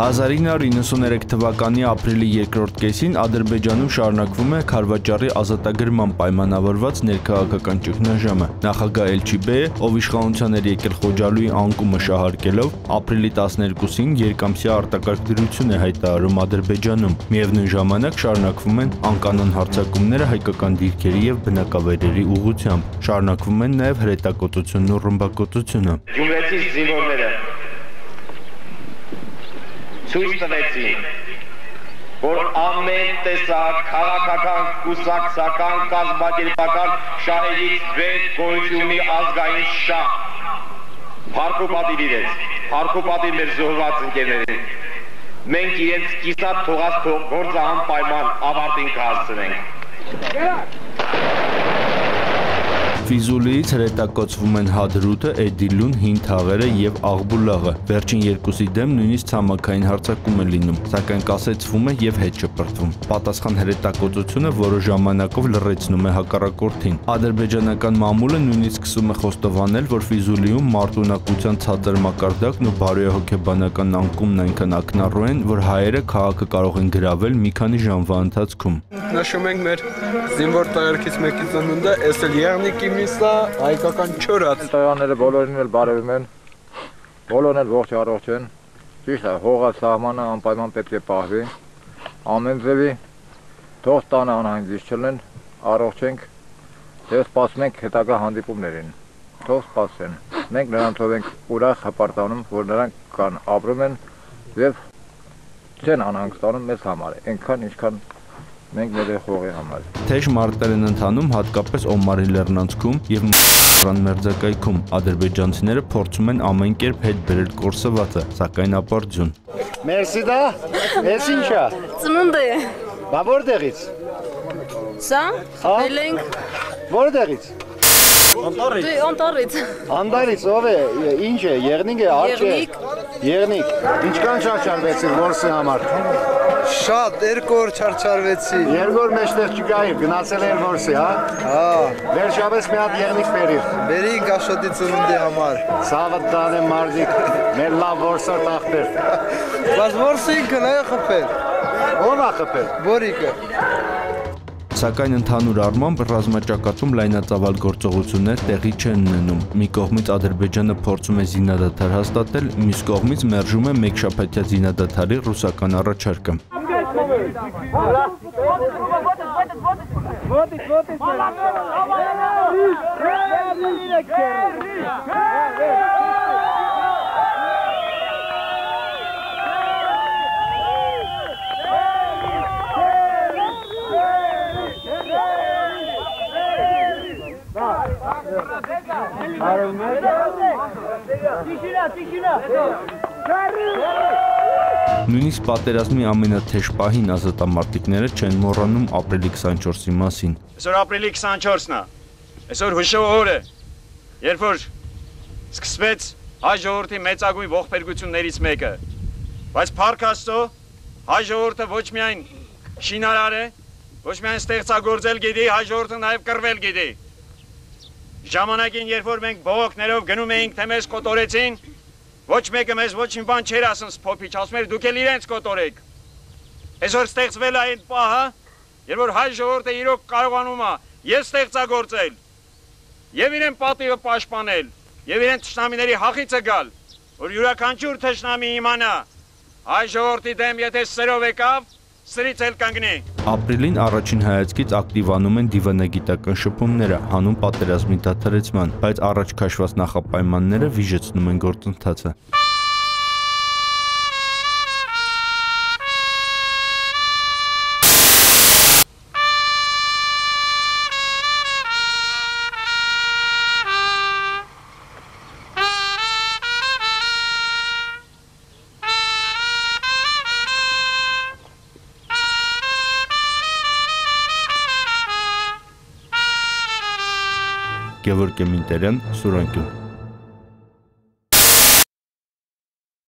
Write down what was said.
1993 թվականի ապրիլի երկրորդ կեսին Ադրբեջանում շարունակվում է Խարվաճարի ազատագրման պայմանավորված ներքաղաքական ճգնաժամը։ Նախագահ Էլչիբեյը, ով իշխանության էր եկել Խոջալուի անկումը շահարկելով, ապրիլի 12-ին երկամսյա արտակարգ դրություն է հայտարարում Ադրբեջանում։ Միևնույն ժամանակ շարունակվում են անկանոն հարձակումները հայկական դիրքերի եւ բնակավայրերի ուղղությամբ։ Շարունակվում են նաեւ հրետակոծությունն ու ռմբակոծությունը։ Գյումրեցի զինվորները ցույց տվեցին, որ ամեն տեսակ քաղաքական, կուսակցական, կազմակերպական շահերից վեր գոյություն ունի ազգային շահ։ Փառքոպատի իրենց, փառքոպատի մեր զոհված ընկերներին։ Մենք իրենց կիսատ թողած գործը անպայման ավարտին կհասցնենք։ Ֆիզուլիից հրետակոծվում են Հադրութը, Էդիլուն, Հին Թաղերը եւ Աղբուլաղը։ Վերջին երկուսի դեմ նույնիսկ ցամաքային հարձակում է լինում, սակայն կասեցվում է եւ հետ չպրտվում։ Պատասխան հրետակոծությունը որոշ ժամանակով լրացնում է հակառակորդին։ Ադրբեջանական մամուլը նույնիսկ սկսում է խոստովանել, որ Ֆիզուլիում մարտունակության ցածր մակարդակն ու բարոյահոգեբանական անկումն այնքան ակնառու են, որ հայերը քաղաքը կարող են գրավել մի քանի ժամվա ընթացքում։ Նշում ենք մեր զինվոր տարերքից մեկի ծնունդը, էս էլ Եղնիկի միսա, հայկական չորած։ Տղաները բոլորին էլ բարևում են։ Բոլորն էլ ողջ առողջ են։ Ճիշտ է, հողա սահմանը անպայման պետք է պահվի։ Ամեն ձևի թող տանը անհանգիստ չլեն, առողջ ենք։ Եվ սպասում ենք հետագա հանդիպումներին։ Թող սպասեն։ Մենք նրանցով ենք ուրախ հպարտանում, որ նրանք կան, ապրում են եւ չեն անհանգստանում մեզ համար։ Այնքան ինչքան մենք մեր խողի համար։ Թեժ մարտեր են ընթանում հատկապես Օմարի լեռնանցքում եւ Ռան մերձակայքում։ Ադրբեջանցիները փորձում են ամեն կերպ հետ բերել կորսվածը, սակայն ապարդյուն։ Մերսի դա։ Էս ինչա։ Ծնունդ է։ Բա որտեղից։ Սա խփել ենք Որտեղից։ դե անտառից։ Անդարից ով է։ Ինչ է։ Եղնիկ է, արջ է։ Եղնիկ։ Եղնիկ։ Ինչքան չարչարվեցին որսի համար։ Շատ երկու օր չարչարվեցի։ Երկու օր մեջտեղ չկայի, գնացել էր որսի, հա։ Հա, Վերջապես մի հատ եղնիկ բերիր։ բերին Գաշոտի ծնունդի համար։ Սավը տանը մարդիկ, մեր լավ որսոր տախտեր։ Բայց որսը ինքն է խփել։ Ո՞վ է խփել։ Բորիկը։ Սակայն ընդհանուր առմամբ ռազմաճակատում լայնածավալ գործողություններ տեղի չեն ունենում։ Մի կողմից Ադրբեջանը փորձում է զինադադար հաստատել, մյուս կողմից մերժում է մեկ շաբաթյա զինադադարի ռուսական առաջարկը։ Votem, votem, votem. Arınmaz. Dişine, dişine. Karı. Նույնիսկ պատերազմի ամենաթեժ պահին ազատամարտիկները չեն մոռանում ապրիլի 24-ի մասին։ Այսօր ապրիլի 24-ն է։ Այսօր հուշով օր է։ Երբ որ սկսվեց հայ ժողովրդի մեծագույն ողբերգություններից մեկը։ Բայց Փարք Աստծո հայ ժողովուրդը ոչ միայն շինարար է, ոչ միայն ստեղծագործել գիտի, հայ ժողովուրդը նաև կռվել գիտի։ Ժամանակին, երբ որ մենք բողոքներով գնում էինք, թե մեզ կոտորեցին, ոչ մեկը մեզ ոչինչ բան չէր ասում սփոփիչ, ասում էր դուք էլ իրենց կոտորեք։ Այսօր ստեղծվել է այն պահը, երբ որ հայ ժողովուրդը իրոք կարողանում է եւ ստեղծագործել, եւ իրեն պատիվը պաշտպանել, եւ իրեն ճշնամիների հախիցը գալ, որ յուրաքանչյուր ճշնամի իմանա հայ ժողովրդի դեմ եթե սրով եկավ, սրից էլ կանգնի։ Ապրիլին առաջին հայացքից ակտիվանում են դիվանագիտական շփումները հանուն պատերազմի դադարեցման, բայց առաջ քաշված նախապայմանները վիժեցնում են գործընթացը։ Գևորգ Մինտերյան, Սուրանկյուն